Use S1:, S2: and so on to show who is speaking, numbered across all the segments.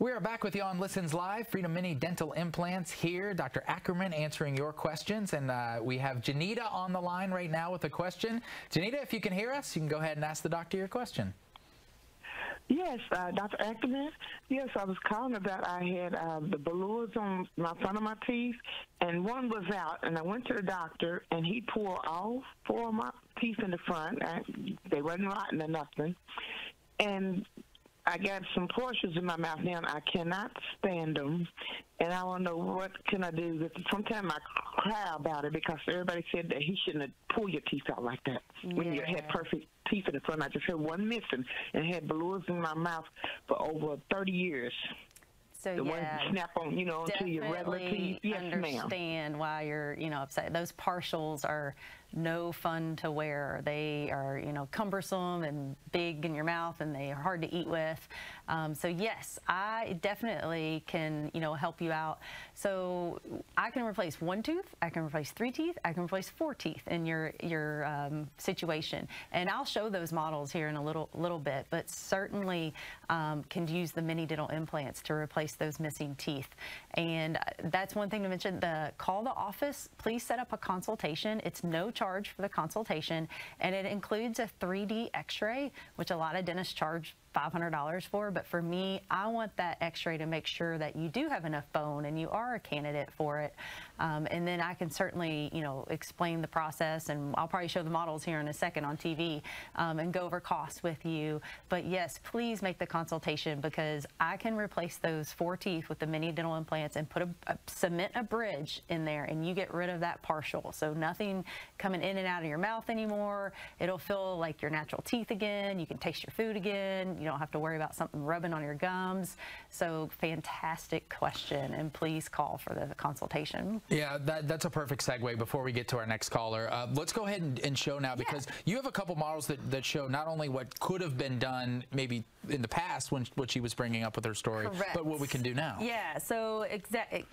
S1: We are back with you on Listens Live. Freedom Mini Dental Implants here. Dr. Ackerman answering your questions. And uh, we have Janita on the line right now with a question. Janita, if you can hear us, you can go ahead and ask the doctor your question.
S2: Yes, uh, Dr. Ackerman. Yes, I was calling about I had uh, the balloons on my front of my teeth, and one was out, and I went to the doctor, and he pulled all four of my teeth in the front. They wasn't rotten or nothing, and I got some portions in my mouth now. and I cannot stand them, and I don't know what can I do. Sometimes I cry about it because everybody said that he shouldn't have pulled your teeth out like that yeah. when you had perfect teeth in the front. I just had one missing and had balloons in my mouth for over 30 years.
S3: So
S2: the
S3: yeah,
S2: you snap on, you know, into your regular teeth. Yes,
S3: understand
S2: ma'am.
S3: why you're, you know, upset. Those partials are no fun to wear. They are, you know, cumbersome and big in your mouth and they are hard to eat with. Um, so yes, I definitely can, you know, help you out. So I can replace one tooth, I can replace three teeth, I can replace four teeth in your, your um, situation. And I'll show those models here in a little, little bit, but certainly um, can use the mini dental implants to replace those missing teeth. And that's one thing to mention, the call the office, please set up a consultation. It's no charge for the consultation, and it includes a 3D x-ray, which a lot of dentists charge $500 for, but for me, I want that x-ray to make sure that you do have enough bone and you are a candidate for it. Um, and then I can certainly, you know, explain the process and I'll probably show the models here in a second on TV um, and go over costs with you. But yes, please make the consultation because I can replace those four teeth with the mini dental implants and put a, a cement a bridge in there and you get rid of that partial. So nothing coming in and out of your mouth anymore. It'll feel like your natural teeth again. You can taste your food again. You don't have to worry about something rubbing on your gums. So fantastic question, and please call for the consultation.
S1: Yeah, that, that's a perfect segue before we get to our next caller. Uh, let's go ahead and, and show now because yeah. you have a couple models that, that show not only what could have been done maybe in the past when what she was bringing up with her story,
S3: Correct.
S1: but what we can do now.
S3: Yeah, so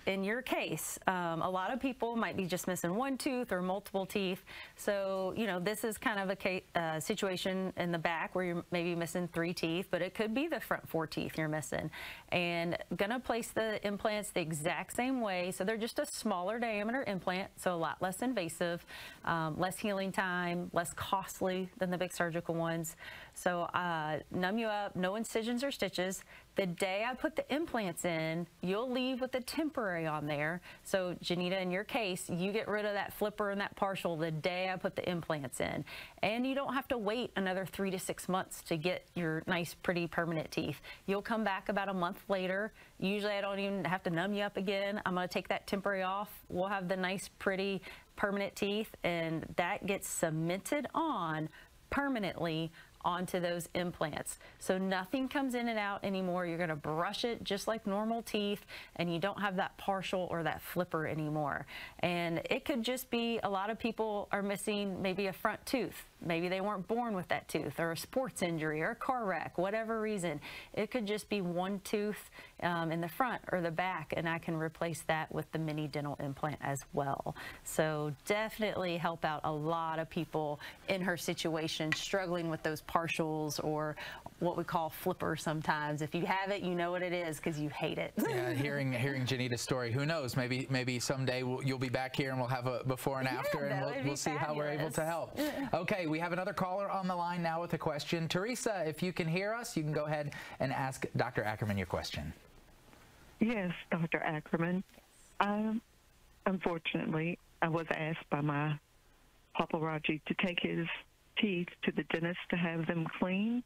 S3: in your case, um, a lot of people might be just missing one tooth or multiple teeth. So, you know, this is kind of a case, uh, situation in the back where you're maybe missing three teeth but it could be the front four teeth you're missing. And gonna place the implants the exact same way. So they're just a smaller diameter implant, so a lot less invasive, um, less healing time, less costly than the big surgical ones. So uh, numb you up, no incisions or stitches. The day I put the implants in, you'll leave with the temporary on there. So Janita, in your case, you get rid of that flipper and that partial the day I put the implants in. And you don't have to wait another three to six months to get your nice, pretty permanent teeth. You'll come back about a month later. Usually I don't even have to numb you up again. I'm gonna take that temporary off. We'll have the nice, pretty, permanent teeth and that gets cemented on permanently onto those implants. So nothing comes in and out anymore. You're going to brush it just like normal teeth and you don't have that partial or that flipper anymore. And it could just be a lot of people are missing maybe a front tooth. Maybe they weren't born with that tooth or a sports injury or a car wreck, whatever reason. It could just be one tooth um, in the front or the back and I can replace that with the mini dental implant as well. So definitely help out a lot of people in her situation struggling with those partials or what we call flipper sometimes. If you have it, you know what it is because you hate it.
S1: yeah, hearing hearing Janita's story, who knows? Maybe maybe someday we'll, you'll be back here and we'll have a before and after,
S3: yeah,
S1: and we'll, we'll see how we're able to help. okay, we have another caller on the line now with a question. Teresa, if you can hear us, you can go ahead and ask Dr. Ackerman your question.
S4: Yes, Dr. Ackerman. Um, unfortunately, I was asked by my paparazzi to take his teeth to the dentist to have them cleaned.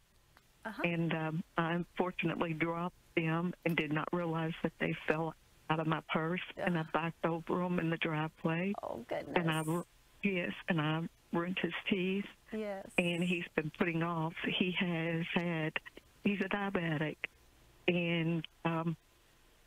S4: Uh-huh. And um, I unfortunately dropped them and did not realize that they fell out of my purse. And I backed over them in the driveway.
S3: Oh, goodness.
S4: And I, yes, and I ruined his teeth.
S3: Yes.
S4: And he's been putting off. He has had, he's a diabetic. And um,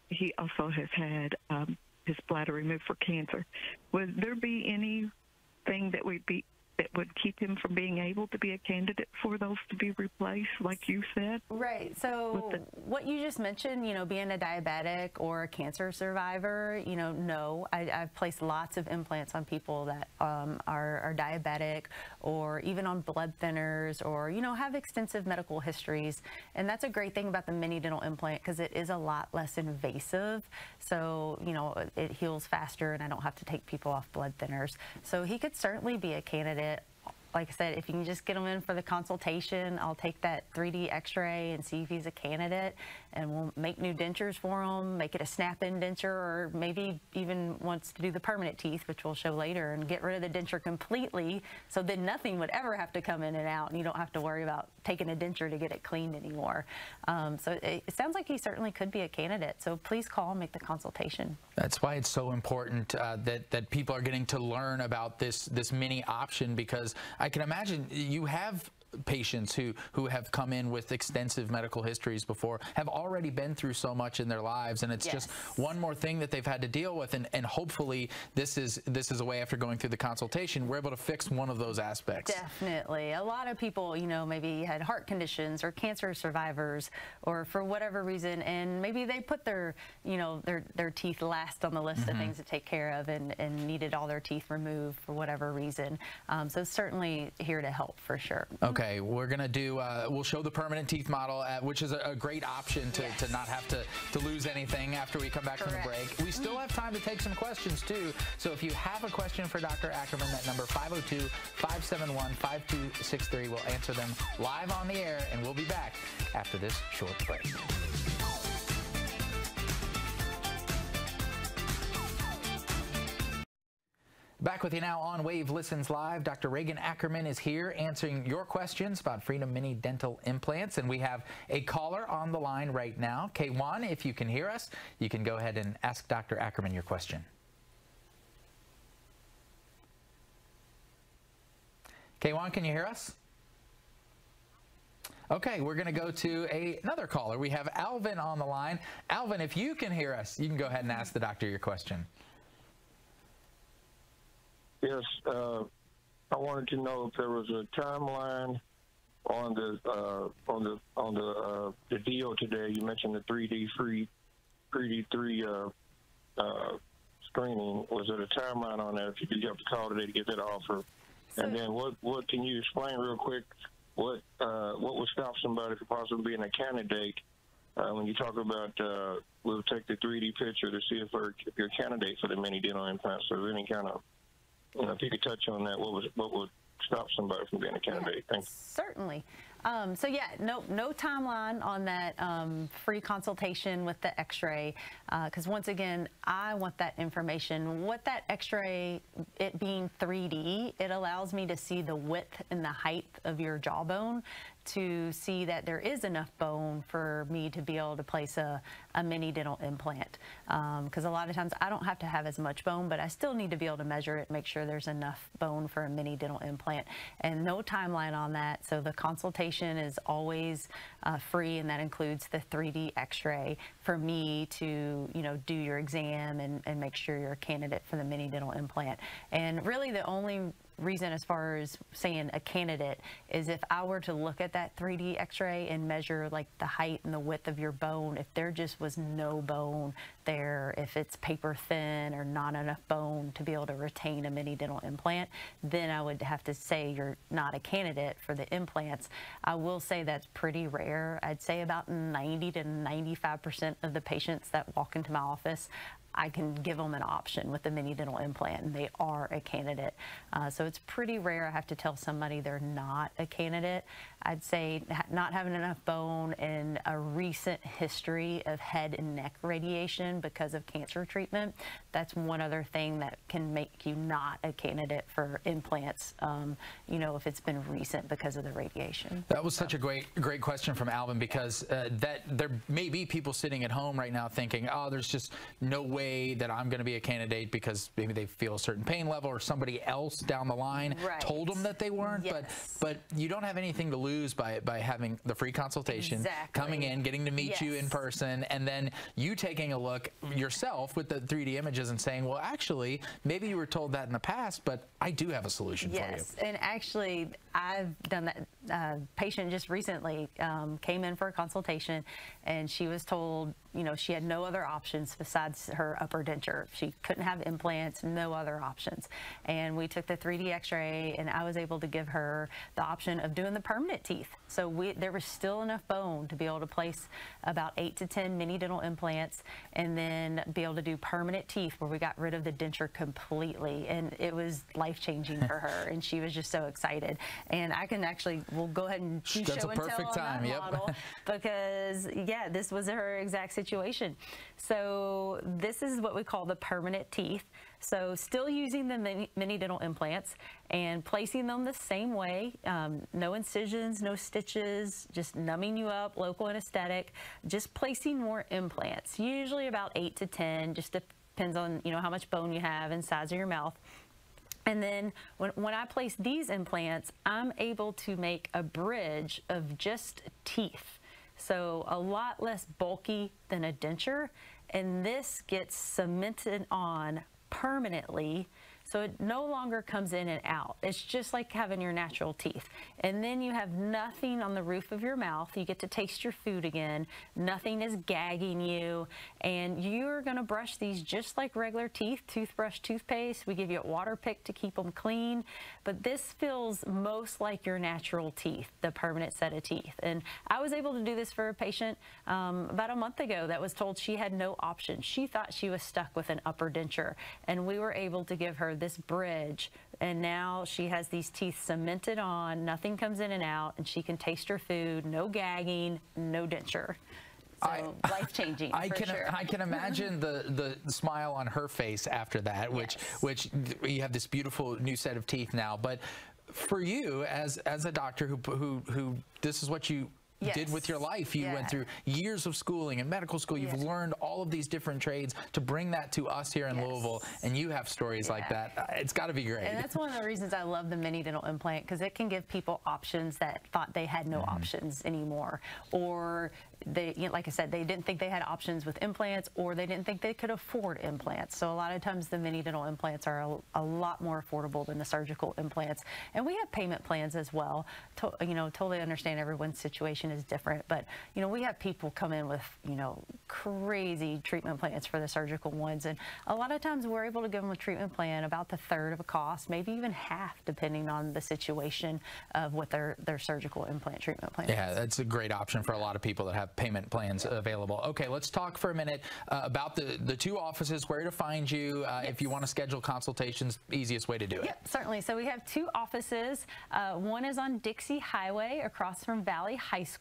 S4: he also has had um, his bladder removed for cancer. Would there be anything that we'd be that would keep him from being able to be a candidate for those to be replaced, like you said?
S3: Right. So
S4: the-
S3: what you just mentioned, you know, being a diabetic or a cancer survivor, you know, no, I, I've placed lots of implants on people that um, are, are diabetic or even on blood thinners or, you know, have extensive medical histories. And that's a great thing about the mini dental implant because it is a lot less invasive. So, you know, it heals faster and I don't have to take people off blood thinners. So he could certainly be a candidate like I said, if you can just get him in for the consultation, I'll take that 3D x-ray and see if he's a candidate and we'll make new dentures for him, make it a snap-in denture or maybe even wants to do the permanent teeth, which we'll show later, and get rid of the denture completely so then nothing would ever have to come in and out and you don't have to worry about taking a denture to get it cleaned anymore. Um, so it, sounds like he certainly could be a candidate. So please call and make the consultation.
S1: That's why it's so important uh, that that people are getting to learn about this this mini option because I can imagine you have patients who who have come in with extensive medical histories before have already been through so much in their lives and it's just one more thing that they've had to deal with and, and hopefully this is this is a way after going through the consultation we're able to fix one of those aspects
S3: Definitely. A lot of people, you know, maybe had heart conditions or cancer survivors or for whatever reason, and maybe they put their, you know, their, their teeth last on the list of things to take care of and, and needed all their teeth removed for whatever reason. Um, so certainly here to help for sure.
S1: Okay, we're gonna do. Uh, we'll show the permanent teeth model, uh, which is a, a great option to,
S3: Yes.
S1: to not have to, to lose anything after we come back from the break. We still have time to take some questions too. So if you have a question for Dr. Ackerman, that number 502-571-5263. We'll answer them live on the air, and we'll be back after this short break. Back with you now on Wave Listens Live. Dr. Regan Ackerman is here answering your questions about Freedom Mini Dental Implants. And we have a caller on the line right now. K1, if you can hear us, you can go ahead and ask Dr. Ackerman your question. K1, can you hear us? Okay, we're going to go to a, another caller. We have Alvin on the line. Alvin, if you can hear us, you can go ahead and ask the doctor your question.
S5: Yes, uh, I wanted to know if there was a timeline on the uh, on the on the uh, the deal today. You mentioned the 3D free 3D three uh, uh, screening. Was there a timeline on that? If you could have to call today to get that offer, and then what what can you explain real quick? What uh, what would stop somebody from possibly being a candidate? Uh, when you talk about, uh, we'll take the 3D picture to see if, we're, if you're a candidate for the mini dental implants. So any kind of you know, if you could touch on that, what was what would stop somebody from being a candidate? Thanks.
S3: Certainly. Um, so yeah, no no timeline on that um, free consultation with the X-ray, because once again, I want that information. What that X-ray, it being 3D, it allows me to see the width and the height of your jawbone to see that there is enough bone for me to be able to place a, a mini dental implant. Because a lot of times I don't have to have as much bone, but I still need to be able to measure it, make sure there's enough bone for a mini dental implant. And no timeline on that. So the consultation is always uh, free, and that includes the 3D X-ray for me to, you know, do your exam and, and make sure you're a candidate for the mini dental implant. And really, the only reason as far as saying a candidate is if I were to look at that 3D x-ray and measure like the height and the width of your bone, if there just was no bone there, if it's paper thin or not enough bone to be able to retain a mini dental implant, then I would have to say you're not a candidate for the implants. I will say that's pretty rare. I'd say about 90 to 95% of the patients that walk into my office I can give them an option with the mini dental implant and they are a candidate. Uh, so it's pretty rare I have to tell somebody they're not a candidate. I'd say not having enough bone and a recent history of head and neck radiation because of cancer treatment. That's one other thing that can make you not a candidate for implants, um, you know, if it's been recent because of the radiation.
S1: That was such a great, great question from Alvin because uh, that there may be people sitting at home right now thinking, "Oh, there's just no way way that I'm going to be a candidate because maybe they feel a certain pain level or somebody else down the line
S3: Right.
S1: told them that they weren't.
S3: Yes.
S1: But but you don't have anything to lose by by having the free consultation,
S3: Exactly.
S1: coming in, getting to meet you in person, and then you taking a look yourself with the 3D images and saying, well, actually, maybe you were told that in the past, but I do have a solution for you.
S3: Yes, and actually, I've done that. Uh, patient just recently um, came in for a consultation, and she was told, you know, she had no other options besides her upper denture. She couldn't have implants, no other options. And we took the 3D X-ray, and I was able to give her the option of doing the permanent teeth. So we, there was still enough bone to be able to place about eight to 10 mini dental implants, and then be able to do permanent teeth where we got rid of the denture completely. And it was life changing for her, and she was just so excited. And I can actually, we'll go ahead and do
S1: That's
S3: show
S1: a
S3: and tell on
S1: time,
S3: that
S1: yep.
S3: model because yeah, this was her exact situation. So this is what we call the permanent teeth. So still using the mini, mini dental implants and placing them the same way, um, no incisions, no stitches, just numbing you up, local anesthetic, just placing more implants, usually about eight to 10, just depends on, you know, how much bone you have and size of your mouth. And then when, when I place these implants, I'm able to make a bridge of just teeth. So a lot less bulky than a denture. And this gets cemented on permanently. So it no longer comes in and out. It's just like having your natural teeth. And then you have nothing on the roof of your mouth. You get to taste your food again. Nothing is gagging you. And you're going to brush these just like regular teeth, toothbrush, toothpaste. We give you a water pick to keep them clean. But this feels most like your natural teeth, the permanent set of teeth. And I was able to do this for a patient um, about a month ago that was told she had no option. She thought she was stuck with an upper denture. And we were able to give her this bridge. And now she has these teeth cemented on, nothing comes in and out, and she can taste her food, no gagging, no denture. So life changing.
S1: I
S3: for
S1: can
S3: sure.
S1: I can imagine the, the smile on her face after that, which
S3: Yes.
S1: which you have this beautiful new set of teeth now. But for you, as as a doctor who who who this is what you did with your life. You
S3: Yeah.
S1: went through years of schooling and medical school. You've
S3: Yes.
S1: learned all of these different trades to bring that to us here in
S3: Yes.
S1: Louisville, and you have stories like that. It's got to be great.
S3: And that's one of the reasons I love the mini dental implant because it can give people options that thought they had no
S1: Mm-hmm.
S3: options anymore, or they, you know, like I said, they didn't think they had options with implants, or they didn't think they could afford implants. So a lot of times the mini dental implants are a, a lot more affordable than the surgical implants, and we have payment plans as well. To, you know, totally understand everyone's situation is different, but you know, we have people come in with you know crazy treatment plans for the surgical ones, and a lot of times we're able to give them a treatment plan about the third of a cost, maybe even half, depending on the situation of what their their surgical implant treatment plan
S1: Yeah,
S3: is.
S1: that's a great option for a lot of people that have payment plans available. Okay, let's talk for a minute uh, about the, the two offices, where to find you. Uh, If you want to schedule consultations, easiest way to do it.
S3: Yep, certainly. So we have two offices. Uh, one is on Dixie Highway across from Valley High School,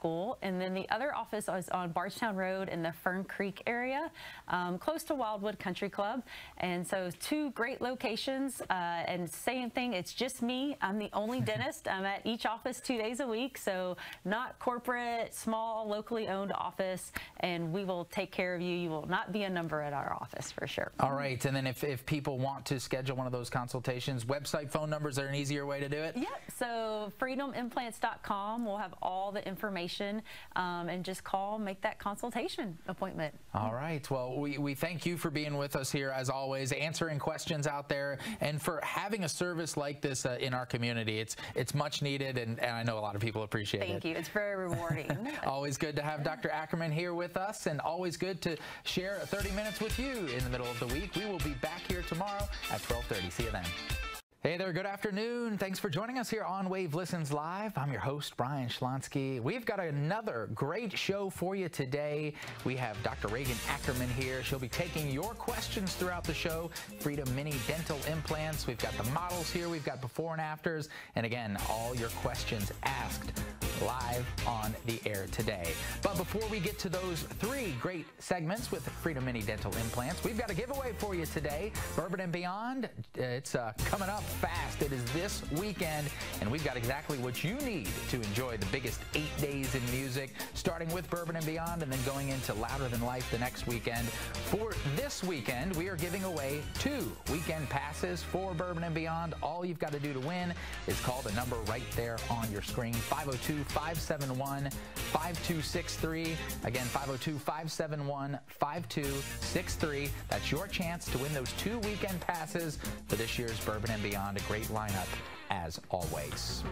S3: and then the other office is on Bardstown Road in the Fern Creek area, um, close to Wildwood Country Club. And so two great locations. Uh, and same thing, it's just me. I'm the only dentist. I'm at each office two days a week, so not corporate, small, locally owned office, and we will take care of you. You will not be a number at our office for sure.
S1: All right, and then if, if people want to schedule one of those consultations, website, phone numbers, are an easier way to do it?
S3: Yep. So freedomimplants.com will have all the information um, and just call, make that consultation appointment.
S1: All right. Well, we, we thank you for being with us here, as always, answering questions out there, and for having a service like this uh, in our community. It's it's much needed, and, and I know a lot of people appreciate it.
S3: Thank you. It's very rewarding.
S1: Always good to have Dr. Ackerman here with us, and always good to share 30 minutes with you in the middle of the week. We will be back here tomorrow at 12:30. See you then. Hey there, good afternoon. Thanks for joining us here on Wave Listens Live. I'm your host, Brian Schlonsky. We've got another great show for you today. We have Dr. Regan Ackerman here. She'll be taking your questions throughout the show. Freedom Mini Dental Implants. We've got the models here. We've got before and afters. And again, all your questions asked live on the air today. But before we get to those three great segments with Freedom Mini Dental Implants, we've got a giveaway for you today. Bourbon and Beyond, it's uh, coming up fast. It is this weekend, and we've got exactly what you need to enjoy the biggest eight days in music, starting with Bourbon and Beyond and then going into Louder Than Life the next weekend. For this weekend, we are giving away two weekend passes for Bourbon and Beyond. All you've got to do to win is call the number right there on your screen, 502-571-5263. Again, 502-571-5263. That's your chance to win those two weekend passes for this year's Bourbon and Beyond. A great lineup as always.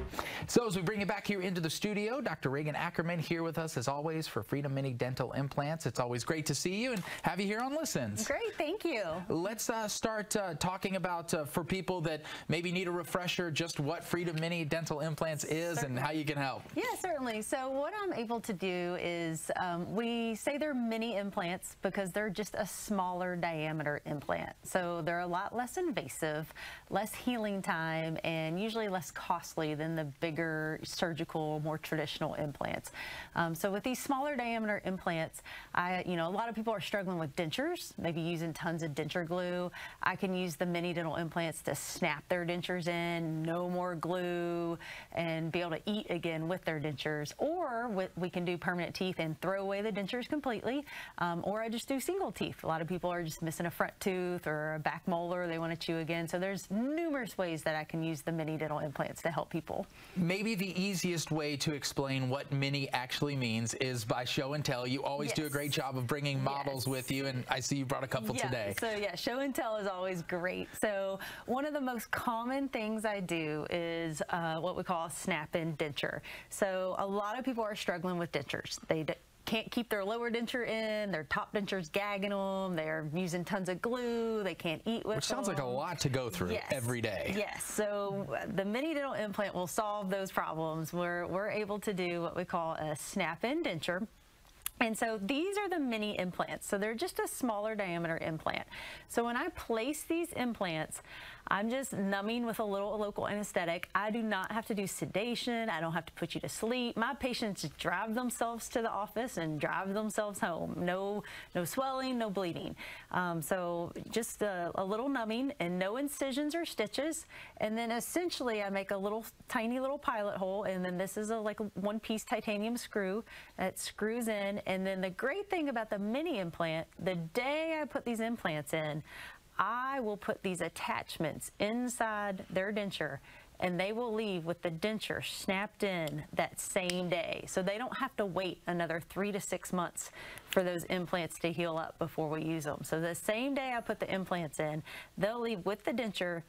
S1: So as we bring you back here into the studio, Dr. Regan Ackerman here with us as always for Freedom Mini Dental Implants. It's always great to see you and have you here on Listens.
S3: Great, thank you.
S1: Let's uh, start uh, talking about uh, for people that maybe need a refresher just what Freedom Mini Dental Implants is certainly. and how you can help.
S3: Yeah, certainly. So what I'm able to do is um, we say they're mini implants because they're just a smaller diameter implant. So they're a lot less invasive, less healing time, and usually usually less costly than the bigger surgical, more traditional implants. Um, so with these smaller diameter implants, I, you know, a lot of people are struggling with dentures, maybe using tons of denture glue. I can use the mini dental implants to snap their dentures in, no more glue, and be able to eat again with their dentures. Or we can do permanent teeth and throw away the dentures completely. Um, or I just do single teeth. A lot of people are just missing a front tooth or a back molar they want to chew again. So there's numerous ways that I can use the mini dental implants to help people.
S1: Maybe the easiest way to explain what mini actually means is by show and tell. You always yes. do a great job of bringing models yes. with you, and I see you brought a couple
S3: yeah.
S1: today.
S3: So yeah, show and tell is always great. So one of the most common things I do is uh, what we call a snap-in denture. So a lot of people are struggling with dentures. They can't keep their lower denture in, their top denture's gagging them, they're using tons of glue, they can't eat with
S1: Which sounds
S3: them.
S1: like a lot to go through
S3: yes.
S1: every day.
S3: Yes, so the mini dental implant will solve those problems. We're, we're able to do what we call a snap-in denture. And so these are the mini implants. So they're just a smaller diameter implant. So when I place these implants, I'm just numbing with a little local anesthetic. I do not have to do sedation. I don't have to put you to sleep. My patients drive themselves to the office and drive themselves home. No, no swelling, no bleeding. Um, so just a, a little numbing and no incisions or stitches. And then essentially I make a little tiny little pilot hole. And then this is a like one piece titanium screw that screws in. And then the great thing about the mini implant, the day I put these implants in, I will put these attachments inside their denture and they will leave with the denture snapped in that same day. So they don't have to wait another three to six months for those implants to heal up before we use them. So the same day I put the implants in, they'll leave with the denture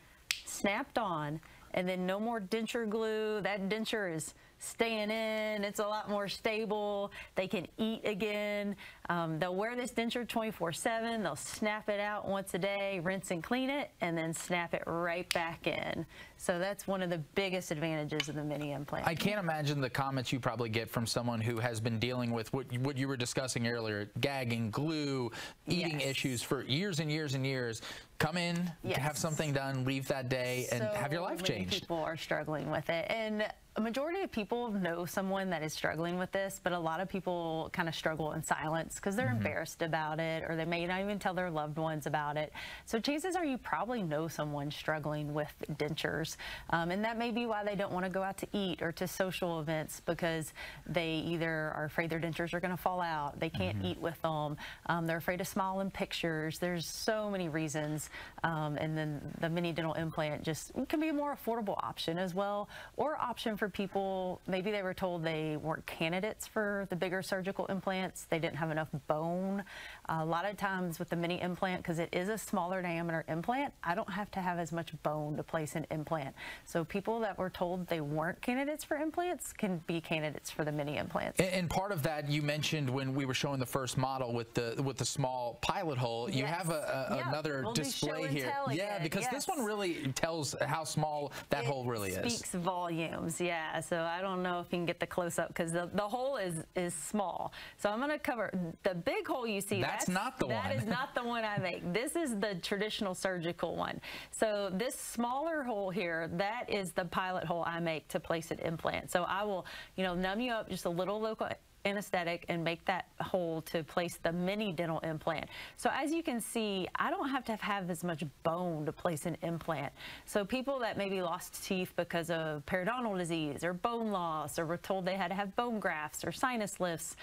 S3: snapped on and then no more denture glue. That denture is staying in. It's a lot more stable. They can eat again. Um, they'll wear this denture 24-7. They'll snap it out once a day, rinse and clean it, and then snap it right back in. So that's one of the biggest advantages of the mini implant.
S1: I can't imagine the comments you probably get from someone who has been dealing with what, what you were discussing earlier, gagging, glue, eating yes. issues for years and years and years. Come in, yes. have something done, leave that day, and
S3: so
S1: have your life changed.
S3: people are struggling with it. And a majority of people know someone that is struggling with this, but a lot of people kind of struggle in silence because they're mm -hmm. embarrassed about it or they may not even tell their loved ones about it. So chances are you probably know someone struggling with dentures. Um, and that may be why they don't want to go out to eat or to social events because they either are afraid their dentures are going to fall out, they can't mm -hmm. eat with them, um, they're afraid to smile in pictures. There's so many reasons. Um, and then the mini dental implant just can be a more affordable option as well or option for people, maybe they were told they weren't candidates for the bigger surgical implants. They didn't have enough bone. a lot of times with the mini implant, because it is a smaller diameter implant, I don't have to have as much bone to place an implant. So people that were told they weren't candidates for implants can be candidates for the mini implants.
S1: And, and part of that you mentioned when we were showing the first model with the with the small pilot hole. You
S3: yes.
S1: have a, a,
S3: yeah,
S1: another
S3: we'll
S1: display here. Yeah, because
S3: yes.
S1: this one really tells how small that
S3: it
S1: hole really is.
S3: Speaks volumes. Yeah. So I don't know if you can get the close up because the, the hole is, is small. So I'm going to cover, the big hole you see.
S1: That's,
S3: that's
S1: not the
S3: that
S1: one.
S3: That is not the one I make. This is the traditional surgical one. So this smaller hole here, that is the pilot hole I make to place an implant. So I will, you know, numb you up just a little local anesthetic and make that hole to place the mini dental implant. So as you can see, I don't have to have as much bone to place an implant. So people that maybe lost teeth because of periodontal disease or bone loss or were told they had to have bone grafts or sinus lifts,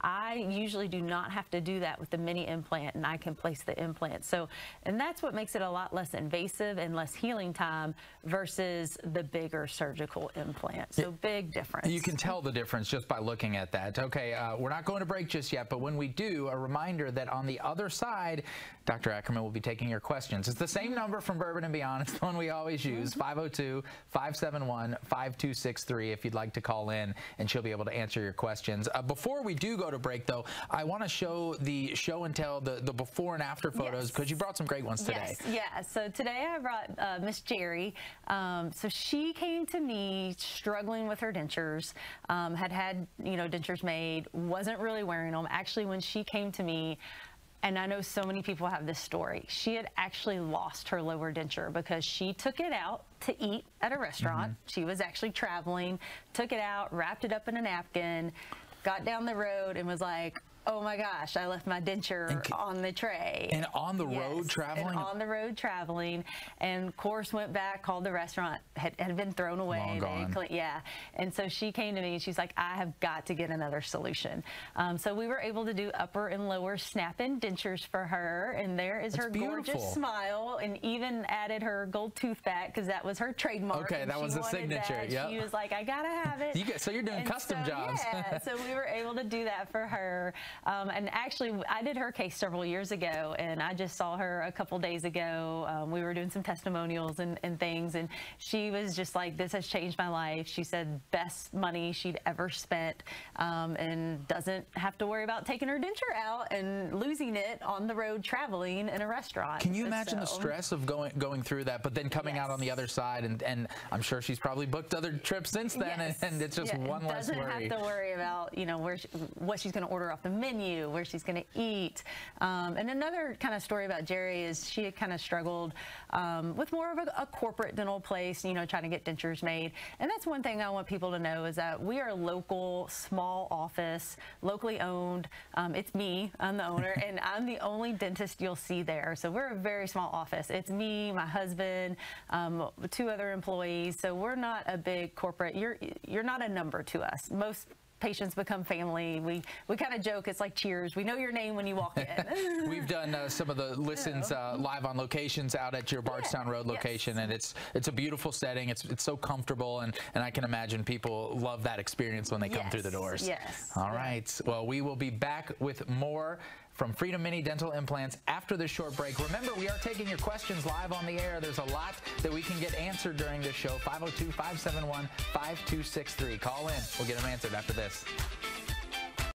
S3: I usually do not have to do that with the mini implant and I can place the implant. So, and that's what makes it a lot less invasive and less healing time versus the bigger surgical implant. So big difference.
S1: You can tell the difference just by looking at that. Okay, uh, we're not going to break just yet, but when we do, a reminder that on the other side, Dr. Ackerman will be taking your questions. It's the same number from Bourbon and Beyond. It's the one we always use, 502-571-5263 if you'd like to call in and she'll be able to answer your questions. Uh, before we do go to break though, I want to show the show and tell, the, the before and after photos because yes. you brought some great ones today.
S3: Yes, yeah. So today I brought uh, Miss Jerry. Um, so she came to me struggling with her dentures, um, had had, you know, dentures made, wasn't really wearing them. Actually, when she came to me, and I know so many people have this story. She had actually lost her lower denture because she took it out to eat at a restaurant. Mm -hmm. She was actually traveling, took it out, wrapped it up in a napkin, got down the road and was like, oh my gosh, I left my denture on the tray.
S1: And on the yes, road traveling?
S3: And on the road traveling. And of course went back, called the restaurant, had, had been thrown away.
S1: Long gone.
S3: Clean, yeah. And so she came to me and she's like, I have got to get another solution. Um, so we were able to do upper and lower snap-in dentures for her. And there is
S1: That's
S3: her
S1: beautiful.
S3: gorgeous smile and even added her gold tooth back because that was her trademark.
S1: Okay, that was the signature.
S3: Yeah. She was like, I got to have it.
S1: You get, so you're doing
S3: and
S1: custom
S3: so,
S1: jobs.
S3: Yeah, so we were able to do that for her. Um, and actually, I did her case several years ago, and I just saw her a couple days ago. Um, we were doing some testimonials and, and things, and she was just like, "This has changed my life." She said, "Best money she'd ever spent, um, and doesn't have to worry about taking her denture out and losing it on the road traveling in a restaurant."
S1: Can you imagine so, the stress of going going through that, but then coming yes. out on the other side, and, and I'm sure she's probably booked other trips since then, yes. and, and, it's just yeah, one less worry.
S3: Doesn't have to worry about you know where she, what she's going to order off the menu, where she's going to eat. Um, and another kind of story about Jerry is she had kind of struggled um, with more of a, a, corporate dental place, you know, trying to get dentures made. And that's one thing I want people to know is that we are a local, small office, locally owned. Um, it's me, I'm the owner, and I'm the only dentist you'll see there. So we're a very small office. It's me, my husband, um, two other employees. So we're not a big corporate. You're you're not a number to us. Most patients become family. We we kind of joke it's like Cheers. We know your name when you walk in.
S1: We've done uh, some of the listens uh, live on locations out at your Bardstown Road location, yes. and it's it's a beautiful setting. It's it's so comfortable, and and I can imagine people love that experience when they come through the doors.
S3: Yes.
S1: All right. Well, we will be back with more from Freedom Mini Dental Implants after this short break. Remember, we are taking your questions live on the air. There's a lot that we can get answered during this show. 502 571 5263. Call in. We'll get them answered after this.